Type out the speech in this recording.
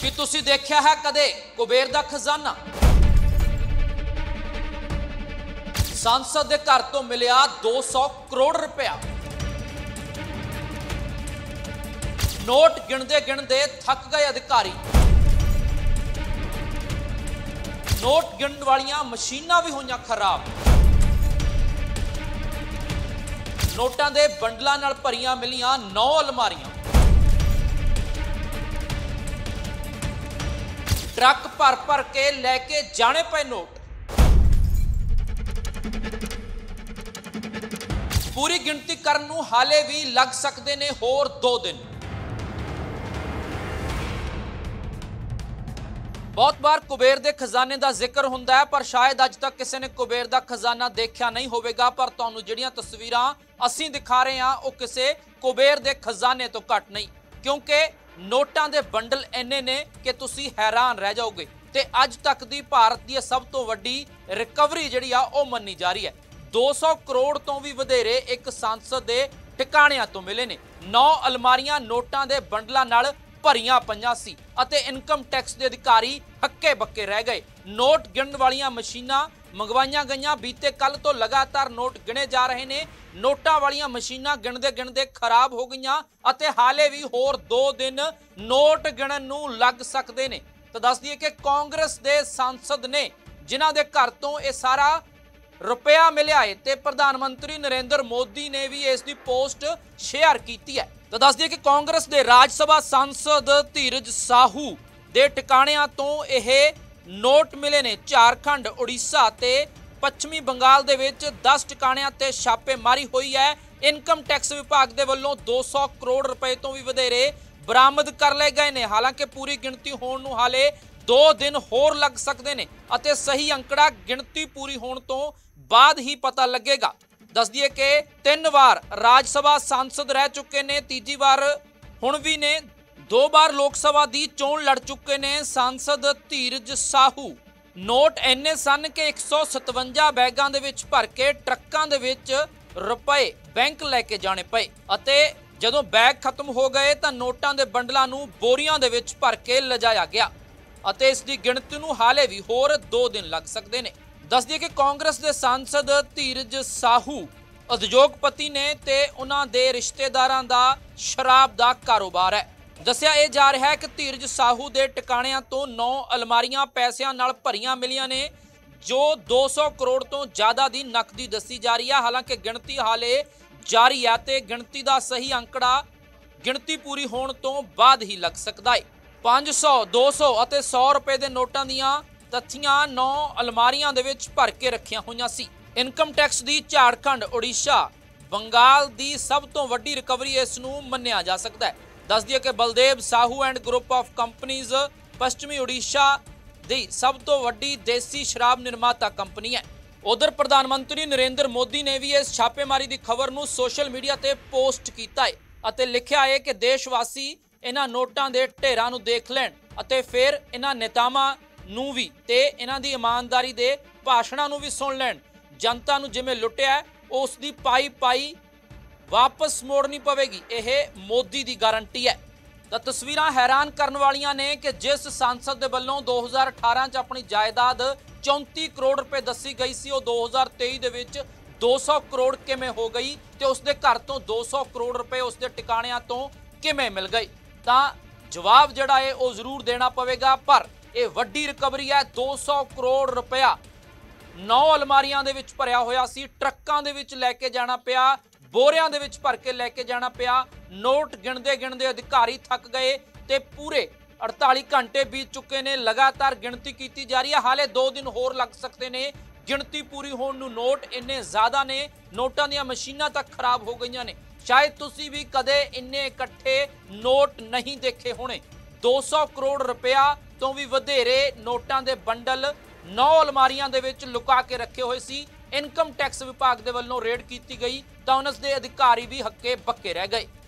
ਕੀ ਤੁਸੀਂ ਦੇਖਿਆ ਹੈ ਕਦੇ ਕੁਬੇਰ ਦਾ ਖਜ਼ਾਨਾ? ਸੰਸਦ ਦੇ ਘਰ ਤੋਂ ਮਿਲਿਆ 200 ਕਰੋੜ ਰੁਪਇਆ। ਨੋਟ ਗਿਣਦੇ ਗਿਣਦੇ ਥੱਕ ਗਏ ਅਧਿਕਾਰੀ। ਨੋਟ ਗਿਣਨ ਵਾਲੀਆਂ ਮਸ਼ੀਨਾਂ ਵੀ ਹੋਈਆਂ ਖਰਾਬ। ਨੋਟਾਂ ਦੇ ਬੰਡਲਾਂ ਨਾਲ ਭਰੀਆਂ ਮਿਲੀਆਂ 9 ਅਲਮਾਰੀਆਂ। ਟਰੱਕ ਭਰ ਭਰ ਕੇ ਲੈ ਕੇ ਜਾਣੇ ਪਏ ਨੋਟ। ਪੂਰੀ ਗਿਣਤੀ ਕਰਨ ਨੂੰ ਹਾਲੇ ਵੀ ਲੱਗ ਸਕਦੇ ਨੇ ਹੋਰ 2 ਦਿਨ। ਬਹੁਤ ਵਾਰ ਕੁਬੇਰ ਦੇ ਖਜ਼ਾਨੇ ਦਾ ਜ਼ਿਕਰ ਹੁੰਦਾ ਹੈ, ਪਰ ਸ਼ਾਇਦ ਅੱਜ ਤੱਕ ਕਿਸੇ ਨੇ ਕੁਬੇਰ ਦਾ ਖਜ਼ਾਨਾ ਦੇਖਿਆ ਨਹੀਂ ਹੋਵੇਗਾ, ਪਰ ਤੁਹਾਨੂੰ ਜਿਹੜੀਆਂ ਤਸਵੀਰਾਂ ਅਸੀਂ ਦਿਖਾ ਰਹੇ ਹਾਂ, ਉਹ ਕਿਸੇ ਕੁਬੇਰ ਦੇ ਖਜ਼ਾਨੇ ਤੋਂ ਘੱਟ ਨਹੀਂ, ਕਿਉਂਕਿ ਨੋਟਾਂ ਦੇ ਬੰਡਲ ਇੰਨੇ ਨੇ ਕਿ ਤੁਸੀਂ ਹੈਰਾਨ ਰਹਿ ਜਾਓਗੇ। ਤੇ ਅੱਜ ਤੱਕ ਦੀ ਭਾਰਤ ਦੀ ਸਭ ਤੋਂ ਵੱਡੀ ਰਿਕਵਰੀ ਜਿਹੜੀ ਆ, ਉਹ ਮੰਨੀ ਜਾ ਰਹੀ ਹੈ। 200 ਕਰੋੜ ਤੋਂ ਵੀ ਵਧੇਰੇ ਇੱਕ ਸੰਸਦ ਦੇ ਟਿਕਾਣਿਆਂ ਤੋਂ ਮਿਲੇ ਨੇ। 9 ਅਲਮਾਰੀਆਂ ਨੋਟਾਂ ਦੇ ਬੰਡਲਾਂ ਨਾਲ ਭਰੀਆਂ ਪਈਆਂ ਸੀ ਅਤੇ ਇਨਕਮ ਟੈਕਸ ਦੇ ਅਧਿਕਾਰੀ ਹੱਕੇ ਬੱਕੇ ਰਹਿ ਗਏ। ਨੋਟ ਗਿਣਨ ਵਾਲੀਆਂ ਮਸ਼ੀਨਾਂ ਮੰਗਵਾਈਆਂ ਗਈਆਂ। ਬੀਤੇ ਕੱਲ ਤੋਂ ਲਗਾਤਾਰ ਨੋਟ ਗਿਣੇ ਜਾ ਰਹੇ ਨੇ। ਨੋਟਾਂ ਵਾਲੀਆਂ ਮਸ਼ੀਨਾਂ ਗਿਣਦੇ ਗਿਣਦੇ ਖਰਾਬ ਹੋ ਗਈਆਂ ਅਤੇ ਹਾਲੇ ਵੀ ਹੋਰ 2 ਦਿਨ ਨੋਟ ਗਿਣਨ ਨੂੰ ਲੱਗ ਸਕਦੇ ਨੇ। ਤਾਂ ਦੱਸ ਦਈਏ ਕਿ ਕਾਂਗਰਸ ਦੇ ਸੰਸਦ ਨੇ, ਜਿਨ੍ਹਾਂ ਦੇ ਘਰ ਤੋਂ ਇਹ ਸਾਰਾ ਰੁਪਇਆ ਮਿਲਿਆ ਹੈ ਤੇ ਪ੍ਰਧਾਨ ਮੰਤਰੀ ਨਰਿੰਦਰ ਮੋਦੀ ਨੇ ਵੀ ਇਸ ਦੀ ਪੋਸਟ ਸ਼ੇਅਰ ਕੀਤੀ ਹੈ। ਤਾਂ ਦੱਸ ਦਈਏ ਕਿ ਕਾਂਗਰਸ ਦੇ ਰਾਜ ਸਭਾ ਸੰਸਦ ਧੀਰਜ ਸਾਹੂ ਦੇ ਟਿਕਾਣਿਆਂ ਤੋਂ ਇਹ ਨੋਟ ਮਿਲੇ ਨੇ। ਝਾਰਖੰਡ, ਉੜੀਸਾ ਤੇ ਪੱਛਮੀ ਬੰਗਾਲ ਦੇ ਵਿੱਚ 10 ਟਿਕਾਣਿਆਂ ਤੇ ਛਾਪੇਮਾਰੀ ਹੋਈ ਹੈ। ਇਨਕਮ ਟੈਕਸ ਵਿਭਾਗ ਦੇ ਵੱਲੋਂ 200 ਕਰੋੜ ਰੁਪਏ ਤੋਂ ਵੀ ਵਧੇਰੇ ਬਰਾਮਦ ਕਰ ਲਏ ਗਏ ਨੇ। ਹਾਲਾਂਕਿ ਪੂਰੀ ਗਿਣਤੀ ਹੋਣ ਨੂੰ ਹਾਲੇ 2 ਦਿਨ ਹੋਰ ਲੱਗ ਸਕਦੇ ਨੇ ਅਤੇ ਸਹੀ ਅੰਕੜਾ ਗਿਣਤੀ ਪੂਰੀ ਹੋਣ ਤੋਂ ਬਾਅਦ ਹੀ ਪਤਾ ਲੱਗੇਗਾ। ਦੱਸ ਦਈਏ ਕਿ ਤਿੰਨ ਵਾਰ ਰਾਜ ਸਭਾ ਸੰਸਦ ਰਹਿ ਚੁੱਕੇ ਨੇ, ਤੀਜੀ ਵਾਰ ਹੁਣ ਵੀ ਨੇ। ਦੋ ਵਾਰ ਲੋਕ ਸਭਾ ਦੀ ਚੋਣ ਲੜ ਚੁੱਕੇ ਨੇ ਸੰਸਦ ਧੀਰਜ ਸਾਹੂ। ਨੋਟ ਇੰਨੇ ਸਨ ਕਿ 157 ਬੈਗਾਂ ਦੇ ਵਿੱਚ ਭਰ ਕੇ ਟਰੱਕਾਂ ਦੇ ਵਿੱਚ ਰੁਪਏ ਬੈਂਕ ਲੈ ਕੇ ਜਾਣੇ ਪਏ ਅਤੇ ਜਦੋਂ ਬੈਗ ਖਤਮ ਹੋ ਗਏ ਤਾਂ ਨੋਟਾਂ ਦੇ ਬੰਡਲਾਂ ਨੂੰ ਬੋਰੀਆਂ ਦੇ ਵਿੱਚ ਭਰ ਕੇ ਲਿਜਾਇਆ ਗਿਆ ਅਤੇ ਇਸ ਦੀ ਗਿਣਤੀ ਨੂੰ ਹਾਲੇ ਵੀ ਹੋਰ 2 ਦਿਨ ਲੱਗ ਸਕਦੇ ਨੇ। ਦੱਸ ਦਈਏ ਕਿ ਕਾਂਗਰਸ ਦੇ ਸਾਂਸਦ ਧੀਰਜ ਸਾਹੂ, ਉਦਯੋਗਪਤੀ ਨੇ ਤੇ ਉਹਨਾਂ ਦੇ ਰਿਸ਼ਤੇਦਾਰਾਂ ਦਾ ਸ਼ਰਾਬ ਦਾ ਕਾਰੋਬਾਰ ਹੈ। ਦੱਸਿਆ ਇਹ ਜਾ ਰਿਹਾ ਹੈ ਕਿ ਧੀਰਜ ਸਾਹੂ ਦੇ ਟਿਕਾਣਿਆਂ ਤੋਂ 9 ਅਲਮਾਰੀਆਂ ਪੈਸਿਆਂ ਨਾਲ ਭਰੀਆਂ ਮਿਲੀਆਂ ਨੇ, ਜੋ 200 ਕਰੋੜ ਤੋਂ ਜ਼ਿਆਦਾ ਦੀ ਨਕਦੀ ਦੱਸੀ ਜਾ ਰਹੀ ਹੈ ਹਾਲਾਂਕਿ ਗਿਣਤੀ ਹਾਲੇ ਜਾਰੀ ਹੈ ਤੇ ਗਿਣਤੀ ਦਾ ਸਹੀ ਅੰਕੜਾ ਗਿਣਤੀ ਪੂਰੀ ਹੋਣ ਤੋਂ ਬਾਅਦ ਹੀ ਲੱਗ ਸਕਦਾ ਹੈ 500 200 ਅਤੇ 100 ਰੁਪਏ ਦੇ ਨੋਟਾਂ ਦੀਆਂ ਤੱਥੀਆਂ 9 ਅਲਮਾਰੀਆਂ ਦੇ ਵਿੱਚ ਭਰ ਕੇ ਰੱਖੀਆਂ ਹੋਈਆਂ ਸੀ। ਇਨਕਮ ਟੈਕਸ ਦੀ ਝਾਰਖੰਡ ਓਡੀਸ਼ਾ ਬੰਗਾਲ ਦੀ ਸਭ ਤੋਂ ਵੱਡੀ ਰਿਕਵਰੀ ਇਸ ਨੂੰ ਮੰਨਿਆ ਜਾ ਸਕਦਾ ਹੈ। ਦੱਸ ਦਈਏ ਕਿ Baldev Sahu and group of ਕੰਪਨੀਆਂ ਪੱਛਮੀ ਓਡੀਸ਼ਾ ਦੀ ਸਭ ਤੋਂ ਵੱਡੀ ਦੇਸੀ ਸ਼ਰਾਬ ਨਿਰਮਾਤਾ ਕੰਪਨੀ ਹੈ। ਉਧਰ ਪ੍ਰਧਾਨ ਮੰਤਰੀ ਨਰਿੰਦਰ ਮੋਦੀ ਨੇ ਵੀ ਇਸ ਛਾਪੇਮਾਰੀ ਦੀ ਖਬਰ ਨੂੰ ਸੋਸ਼ਲ ਮੀਡੀਆ ਤੇ ਪੋਸਟ ਕੀਤਾ ਹੈ ਅਤੇ ਲਿਖਿਆ ਹੈ ਕਿ ਦੇਸ਼ ਵਾਸੀ ਇਹਨਾਂ ਨੋਟਾਂ ਦੇ ਢੇਰਾਂ ਨੂੰ ਦੇਖ ਲੈਣ ਅਤੇ ਫਿਰ ਇਹਨਾਂ ਨੇਤਾਵਾਂ ਨੂੰ ਵੀ ਤੇ ਇਹਨਾਂ ਦੀ ਇਮਾਨਦਾਰੀ ਦੇ ਭਾਸ਼ਣਾਂ ਨੂੰ ਵੀ ਸੁਣ ਲੈਣ। ਜਨਤਾ ਨੂੰ ਜਿਵੇਂ ਲੁੱਟਿਆ ਹੈ, ਉਸ ਦੀ ਪਾਈ ਪਾਈ ਵਾਪਸ ਮੋੜਨੀ ਪਵੇਗੀ। ਇਹ ਮੋਦੀ ਦੀ ਗਾਰੰਟੀ ਹੈ। ਤਾਂ ਤਸਵੀਰਾਂ ਹੈਰਾਨ ਕਰਨ ਵਾਲੀਆਂ ਨੇ ਕਿ ਜਿਸ ਸੰਸਦ ਦੇ ਵੱਲੋਂ 2018 ਚ ਆਪਣੀ ਜਾਇਦਾਦ 34 ਕਰੋੜ ਰੁਪਏ ਦੱਸੀ ਗਈ ਸੀ, ਉਹ 2023 ਦੇ ਵਿੱਚ 200 ਕਰੋੜ ਕਿਵੇਂ ਹੋ ਗਈ ਤੇ ਉਸ ਦੇ ਘਰ ਤੋਂ 200 ਕਰੋੜ ਰੁਪਏ ਉਸ ਦੇ ਟਿਕਾਣਿਆਂ ਤੋਂ ਕਿਵੇਂ ਮਿਲ ਗਏ? ਤਾਂ ਜਵਾਬ ਜਿਹੜਾ ਹੈ, ਉਹ ਜ਼ਰੂਰ ਦੇਣਾ ਪਵੇਗਾ, ਪਰ ਇਹ ਵੱਡੀ ਰਿਕਵਰੀ ਹੈ। 200 ਕਰੋੜ ਰੁਪਇਆ ਨੌ ਅਲਮਾਰੀਆਂ ਦੇ ਵਿੱਚ ਭਰਿਆ ਹੋਇਆ ਸੀ, ਟਰੱਕਾਂ ਦੇ ਵਿੱਚ ਲੈ ਕੇ ਜਾਣਾ ਪਿਆ। ਬੋਰਿਆਂ ਦੇ ਵਿੱਚ ਭਰ ਕੇ ਲੈ ਕੇ ਜਾਣਾ ਪਿਆ। ਨੋਟ ਗਿਣਦੇ ਗਿਣਦੇ ਅਧਿਕਾਰੀ ਥੱਕ ਗਏ ਤੇ ਪੂਰੇ 48 ਘੰਟੇ ਬੀਤ ਚੁੱਕੇ ਨੇ। ਲਗਾਤਾਰ ਗਿਣਤੀ ਕੀਤੀ ਜਾ ਰਹੀ ਹੈ। ਹਾਲੇ 2 ਦਿਨ ਹੋਰ ਲੱਗ ਸਕਦੇ ਨੇ। ਗਿਣਤੀ ਪੂਰੀ ਹੋਣ ਨੂੰ ਨੋਟ ਇੰਨੇ ਜ਼ਿਆਦਾ ਨੇ, ਨੋਟਾਂ ਦੀਆਂ ਮਸ਼ੀਨਾਂ ਤੱਕ ਖਰਾਬ ਹੋ ਗਈਆਂ ਨੇ। ਸ਼ਾਇਦ ਤੁਸੀਂ ਵੀ ਕਦੇ ਇੰਨੇ ਇਕੱਠੇ ਨੋਟ ਨਹੀਂ ਦੇਖੇ ਹੋਣੇ। 200 ਕਰੋੜ ਰੁਪਇਆ ਤੋਂ ਵੀ ਵਧੇਰੇ ਨੋਟਾਂ ਦੇ ਬੰਡਲ 9 ਅਲਮਾਰੀਆਂ ਦੇ ਵਿੱਚ ਲੁਕਾ ਕੇ ਰੱਖੇ ਹੋਏ ਸੀ। ਇਨਕਮ ਟੈਕਸ ਵਿਭਾਗ ਦੇ ਵੱਲੋਂ ਰੇਡ ਕੀਤੀ ਗਈ, ਤਾਂ ਉਹਨਾਂ ਦੇ ਅਧਿਕਾਰੀ ਵੀ ਹੱਕੇ ਬੱਕੇ ਰਹਿ ਗਏ।